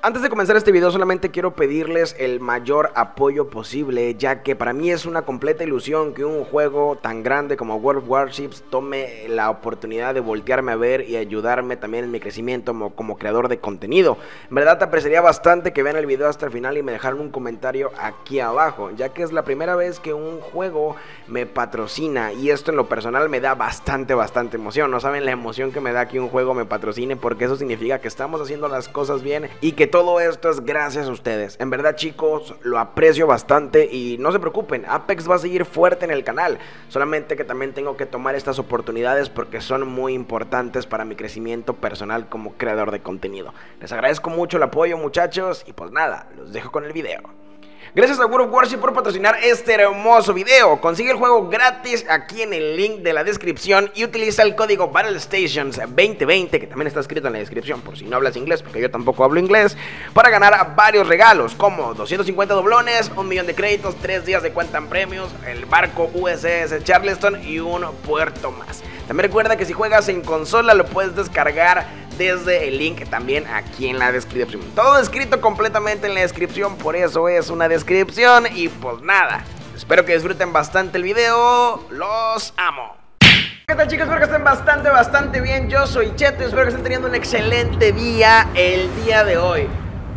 Antes de comenzar este video solamente quiero pedirles el mayor apoyo posible ya que para mí es una completa ilusión que un juego tan grande como World of Warships tome la oportunidad de voltearme a ver y ayudarme también en mi crecimiento como, como creador de contenido. En verdad te apreciaría bastante que vean el video hasta el final y me dejaran un comentario aquí abajo ya que es la primera vez que un juego me patrocina y esto en lo personal me da bastante bastante emoción. No saben la emoción que me da que un juego me patrocine porque eso significa que estamos haciendo las cosas bien y que todo esto es gracias a ustedes. En verdad chicos, lo aprecio bastante y no se preocupen, Apex va a seguir fuerte en el canal. Solamente que también tengo que tomar estas oportunidades porque son muy importantes para mi crecimiento personal como creador de contenido. Les agradezco mucho el apoyo muchachos y pues nada, los dejo con el video. Gracias a World of Warship por patrocinar este hermoso video. Consigue el juego gratis aquí en el link de la descripción y utiliza el código BattleStations 2020, que también está escrito en la descripción por si no hablas inglés, porque yo tampoco hablo inglés, para ganar varios regalos como 250 doblones, un millón de créditos, 3 días de cuenta en premios, el barco USS Charleston y un puerto más. También recuerda que si juegas en consola lo puedes descargar desde el link también aquí en la descripción. Todo escrito completamente en la descripción, por eso es una descripción y pues nada. Espero que disfruten bastante el video. Los amo. ¿Qué tal chicos? Espero que estén bastante, bastante bien. Yo soy Cheto y espero que estén teniendo un excelente día el día de hoy.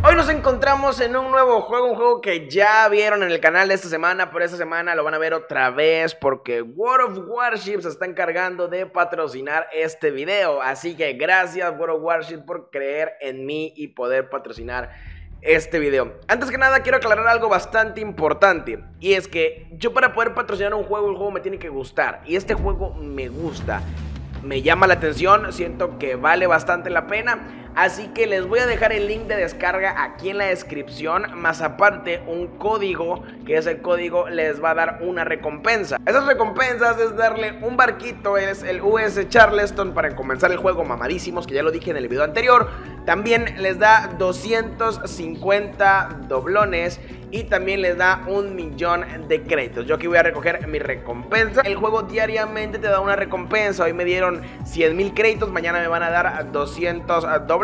Hoy nos encontramos en un nuevo juego, un juego que ya vieron en el canal esta semana, pero esta semana lo van a ver otra vez porque World of Warships está encargando de patrocinar este video. Así que gracias World of Warships por creer en mí y poder patrocinar este video. Antes que nada quiero aclarar algo bastante importante y es que yo para poder patrocinar un juego, el juego me tiene que gustar y este juego me gusta. Me llama la atención, siento que vale bastante la pena Así que les voy a dejar el link de descarga aquí en la descripción, más aparte un código, que ese código les va a dar una recompensa. Esas recompensas es darle un barquito, es el US Charleston para comenzar el juego mamadísimos, que ya lo dije en el video anterior. También les da 250 doblones y también les da un millón de créditos. Yo aquí voy a recoger mi recompensa. El juego diariamente te da una recompensa. Hoy me dieron 100 mil créditos, mañana me van a dar 200 doblones.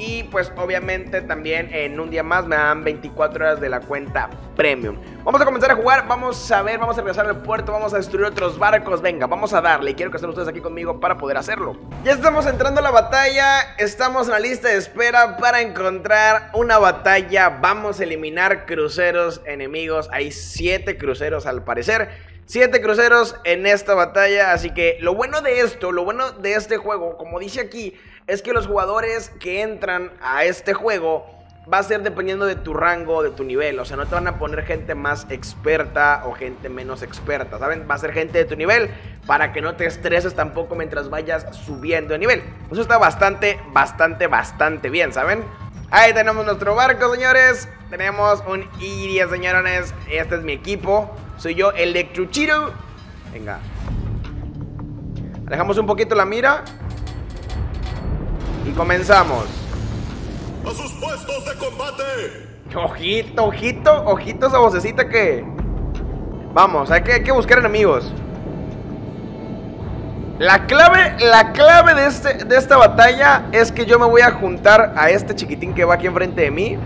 Y pues obviamente también en un día más me dan 24 horas de la cuenta premium. Vamos a comenzar a jugar, vamos a ver, vamos a regresar al puerto, vamos a destruir otros barcos. Venga, vamos a darle. Quiero que estén ustedes aquí conmigo para poder hacerlo. Ya estamos entrando a la batalla, estamos en la lista de espera para encontrar una batalla. Vamos a eliminar cruceros enemigos. Hay 7 cruceros al parecer. 7 cruceros en esta batalla, así que lo bueno de esto, lo bueno de este juego, como dice aquí, es que los jugadores que entran a este juego va a ser dependiendo de tu rango, de tu nivel. O sea, no te van a poner gente más experta o gente menos experta, ¿saben? Va a ser gente de tu nivel para que no te estreses tampoco mientras vayas subiendo de nivel. Eso está bastante, bastante, bastante bien, ¿saben? Ahí tenemos nuestro barco, señores. Tenemos un Iria, señores. Este es mi equipo. Soy yo, Electruchiro. Venga. Alejamos un poquito la mira. Y comenzamos. ¡A sus puestos de combate! Ojito, ojito, ojito esa vocecita que... Vamos, hay que, hay que buscar enemigos. La clave, la clave de, este, de esta batalla es que yo me voy a juntar a este chiquitín que va aquí enfrente de mí.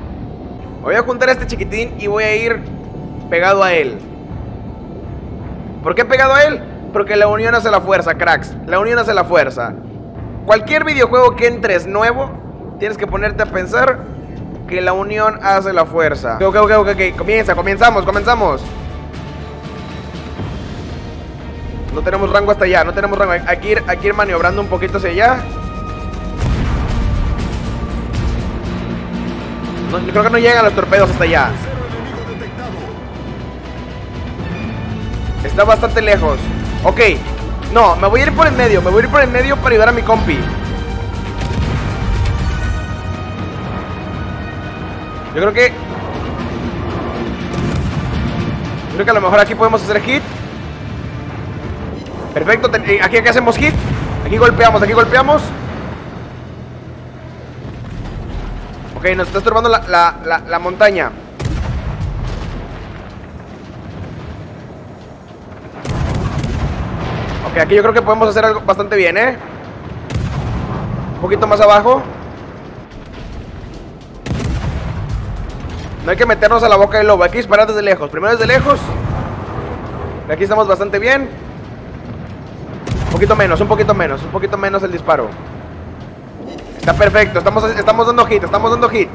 Voy a juntar a este chiquitín y voy a ir pegado a él. ¿Por qué pegado a él? Porque la unión hace la fuerza, cracks. La unión hace la fuerza. Cualquier videojuego que entres nuevo, tienes que ponerte a pensar que la unión hace la fuerza. Ok, ok, ok, ok. Comienza, comenzamos, comenzamos. No tenemos rango hasta allá, no tenemos rango. Hay que ir, maniobrando un poquito hacia allá. Creo que no llegan los torpedos hasta allá. Está bastante lejos. Ok. No, me voy a ir por el medio. Me voy a ir por el medio para ayudar a mi compi. Yo creo que... Yo creo que a lo mejor aquí podemos hacer hit. Perfecto. Eh, aquí, hacemos hit. Aquí golpeamos, aquí golpeamos. Ok, nos está estorbando la, la montaña. Aquí yo creo que podemos hacer algo bastante bien, ¿eh? Un poquito más abajo. No hay que meternos a la boca del lobo, hay que disparar desde lejos. Primero desde lejos. Aquí estamos bastante bien. Un poquito menos, un poquito menos, un poquito menos el disparo. Está perfecto, estamos, estamos dando hit, estamos dando hit.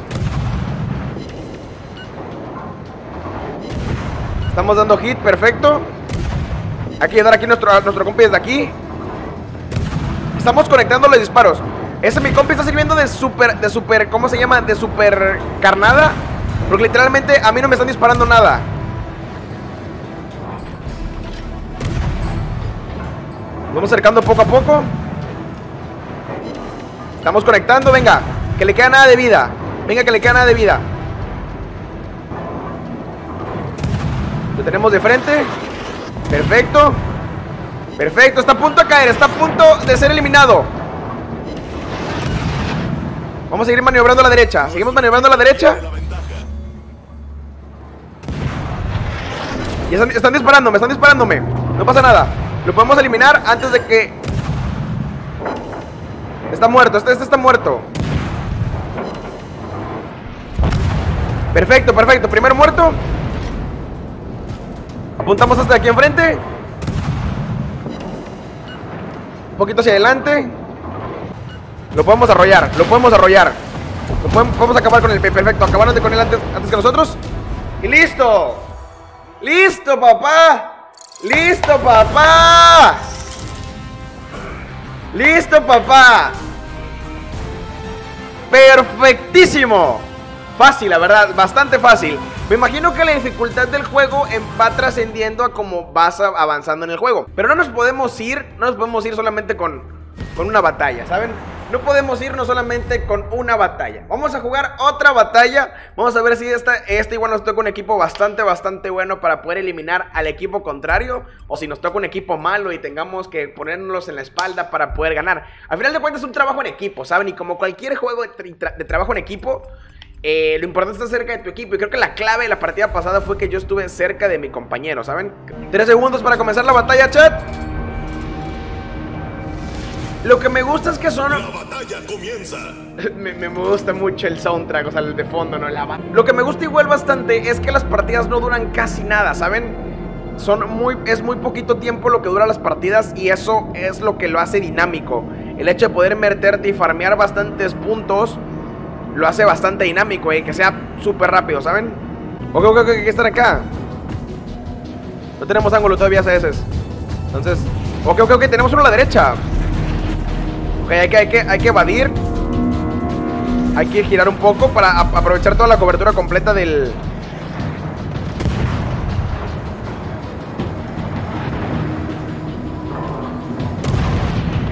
Estamos dando hit, perfecto. Hay que dar aquí nuestro, nuestro compi desde aquí. Estamos conectando los disparos. Ese mi compi está sirviendo de super, de super, ¿cómo se llama? De super carnada. Porque literalmente a mí no me están disparando nada. Vamos acercando poco a poco. Estamos conectando, venga. Que le queda nada de vida. Venga, que le queda nada de vida. Lo tenemos de frente. Perfecto. Perfecto, está a punto de caer, está a punto de ser eliminado. Vamos a seguir maniobrando a la derecha. Seguimos maniobrando a la derecha. Y están, disparándome, están disparándome. No pasa nada. Lo podemos eliminar antes de que... Está muerto, este, este está muerto. Perfecto, perfecto. Primero muerto. Apuntamos hasta aquí enfrente. Un poquito hacia adelante. Lo podemos arrollar, lo podemos arrollar. Lo podemos, acabar con el perfecto. Acabaron con él antes que nosotros. Y listo. ¡Listo, papá! ¡Listo, papá! ¡Listo, papá! ¡Perfectísimo! Fácil, la verdad, bastante fácil. Me imagino que la dificultad del juego va trascendiendo a cómo vas avanzando en el juego. Pero no nos podemos ir, no nos podemos ir solamente con, con una batalla, ¿saben? No podemos irnos solamente con una batalla. Vamos a jugar otra batalla. Vamos a ver si esta, esta igual nos toca un equipo bastante, bastante bueno para poder eliminar al equipo contrario. O si nos toca un equipo malo y tengamos que ponernos en la espalda para poder ganar. Al final de cuentas es un trabajo en equipo, ¿saben? Y como cualquier juego de, trabajo en equipo... Eh, lo importante es estar cerca de tu equipo y creo que la clave de la partida pasada fue que yo estuve cerca de mi compañero, ¿saben? Tres segundos para comenzar la batalla, chat. Lo que me gusta es que son... La batalla comienza. me, gusta mucho el soundtrack, o sea, el de fondo, ¿no? La... Lo que me gusta igual bastante es que las partidas no duran casi nada, ¿saben? Son muy, es muy poquito tiempo lo que dura las partidas y eso es lo que lo hace dinámico. El hecho de poder meterte y farmear bastantes puntos lo hace bastante dinámico y que sea súper rápido, ¿saben? Ok, ok, ok, que están acá. No tenemos ángulo todavía, veces. Entonces, ok, ok, ok, tenemos uno a la derecha hay que, hay, que, hay que evadir. Hay que girar un poco para aprovechar toda la cobertura completa del...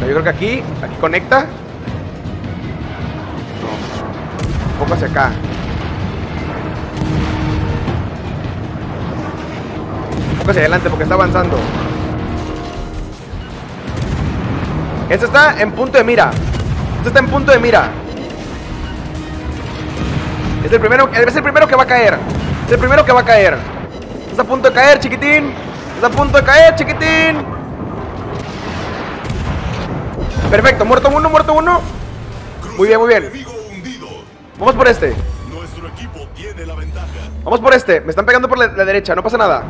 Yo creo que aquí, aquí conecta. Un poco hacia acá. Un poco hacia adelante porque está avanzando. Este está en punto de mira. Este está en punto de mira. Es el primero, es el primero que va a caer. Es el primero que va a caer. Está a punto de caer, chiquitín. Está a punto de caer, chiquitín. Perfecto, muerto uno, muerto uno. Muy bien, muy bien. Vamos por este. Nuestro equipo tiene la ventaja. Vamos por este. Me están pegando por la derecha, no pasa nada.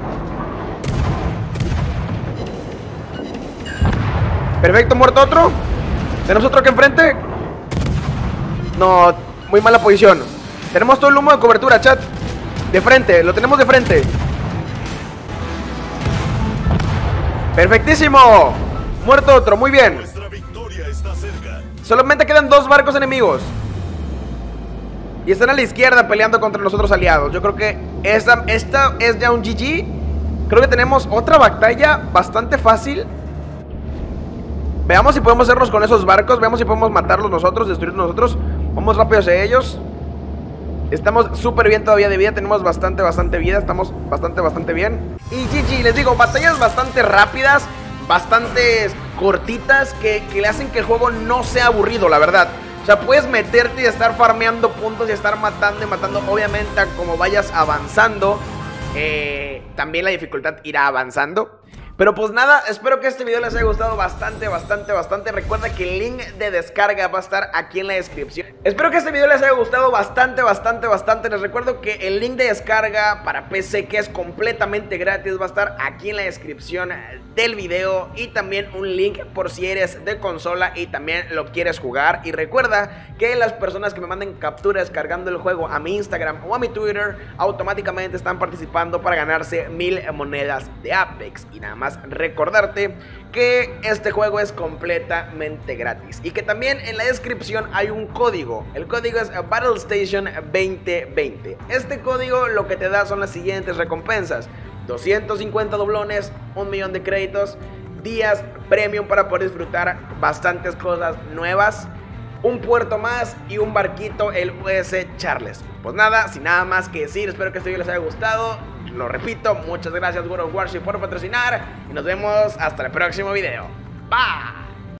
Perfecto, muerto otro. Tenemos otro que enfrente. No, muy mala posición. Tenemos todo el humo de cobertura, chat. De frente, lo tenemos de frente. Perfectísimo. Muerto otro, muy bien. Solamente quedan dos barcos enemigos. Y están a la izquierda peleando contra los otros aliados. Yo creo que esta, esta es ya un GG. Creo que tenemos otra batalla bastante fácil. Veamos si podemos hacernos con esos barcos. Veamos si podemos matarlos nosotros, destruirlos nosotros. Vamos rápido hacia ellos. Estamos súper bien todavía de vida. Tenemos bastante, bastante vida. Estamos bastante, bastante bien. Y GG, les digo, batallas bastante rápidas. Bastante cortitas que, le hacen que el juego no sea aburrido, la verdad. O sea, puedes meterte y estar farmeando puntos y estar matando y matando. Obviamente, como vayas avanzando, eh, también la dificultad irá avanzando. Pero pues nada, espero que este video les haya gustado bastante, bastante, bastante. Recuerda que el link de descarga va a estar aquí en la descripción. Espero que este video les haya gustado bastante, bastante, bastante. Les recuerdo que el link de descarga para PC, que es completamente gratis, va a estar aquí en la descripción del video. Y también un link por si eres de consola y también lo quieres jugar. Y recuerda que las personas que me manden captura descargando el juego a mi Instagram o a mi Twitter, automáticamente están participando para ganarse mil monedas de Apex. Y nada recordarte que este juego es completamente gratis y que también en la descripción hay un código. El código es Battle Station 2020. Este código lo que te da son las siguientes recompensas. 250 doblones, un millón de créditos, días premium para poder disfrutar bastantes cosas nuevas, un puerto más y un barquito, el US Charles. Pues nada, sin nada más que decir, espero que este video les haya gustado. Lo repito, muchas gracias World of Warship por patrocinar y nos vemos hasta el próximo video. Bye.